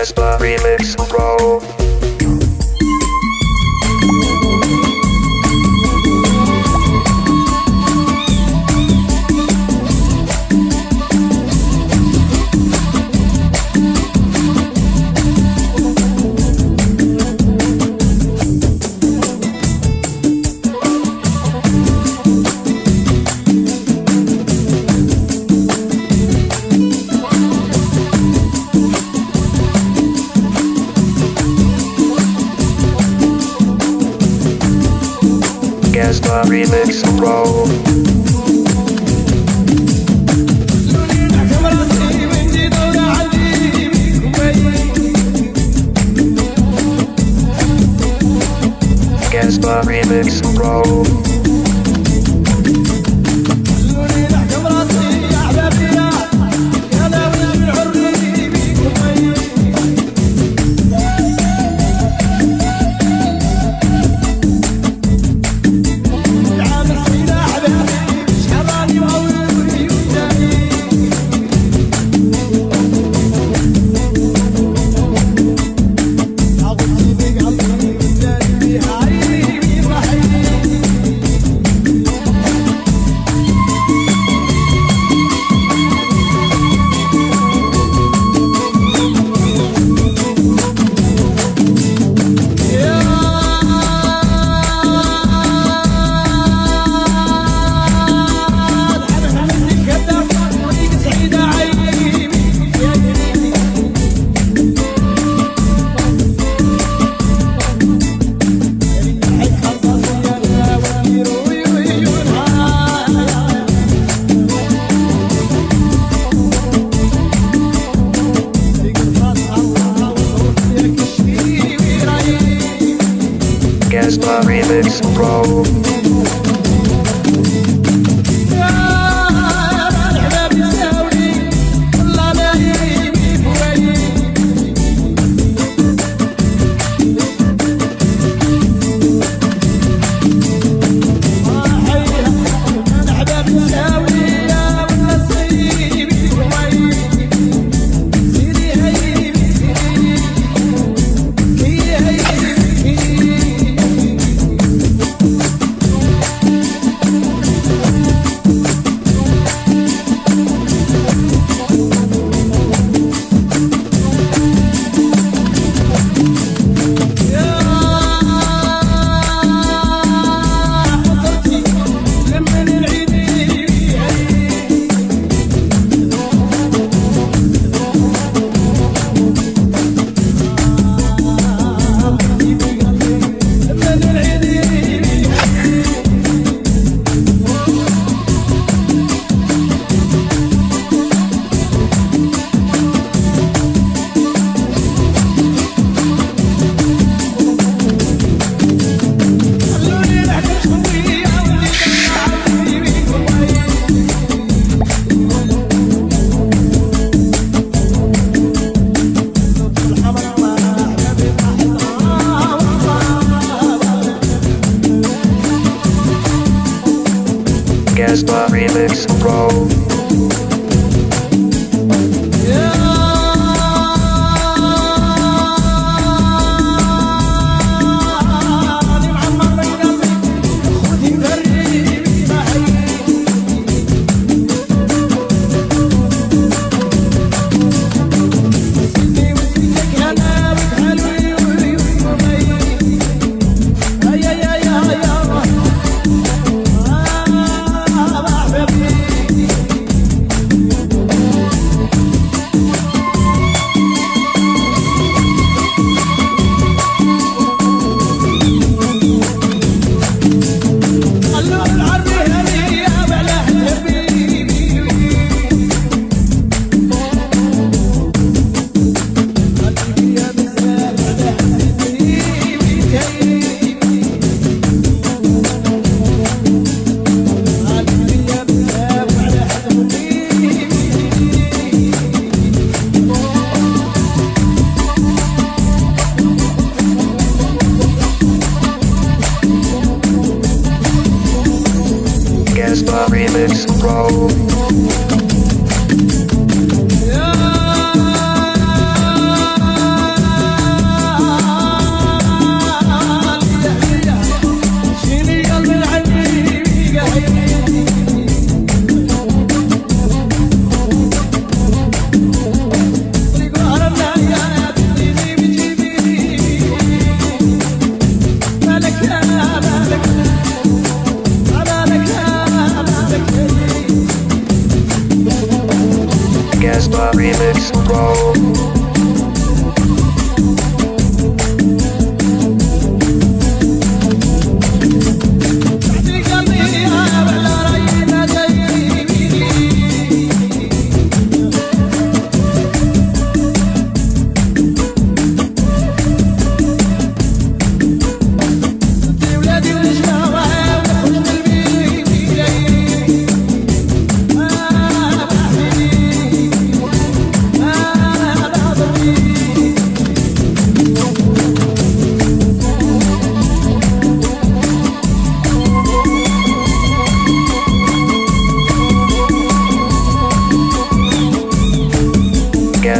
Gaspa Remix Pro. Gaspa Remix Pro. Gaspa Remix Pro. Remix Pro. Gaspa Remix Pro.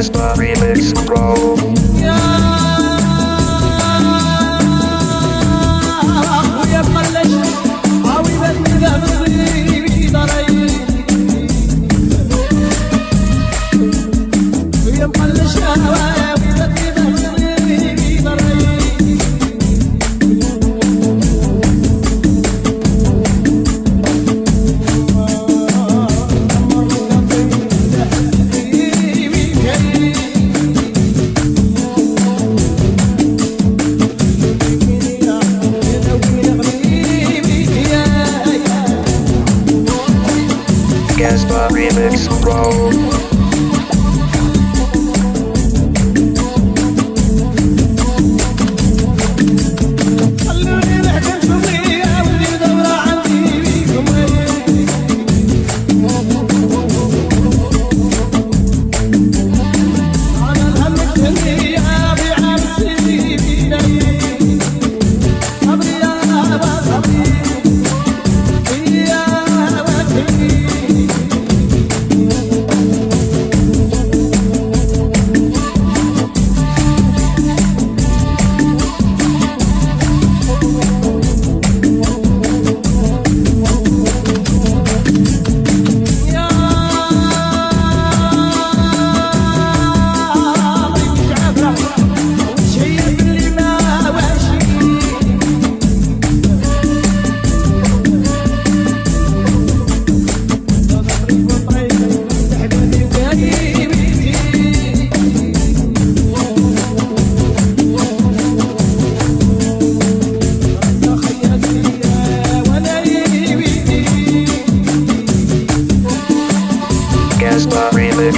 Remix Pro. Casper